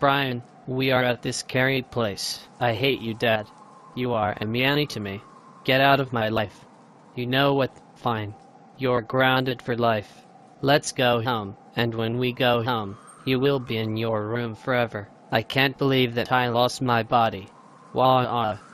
Bryon, we are at this scary place. I hate you, Dad. You are a meanie to me. Get out of my life. You know what? Fine. You're grounded for life. Let's go home, and when we go home, you will be in your room forever. I can't believe that I lost my body. Wah ah.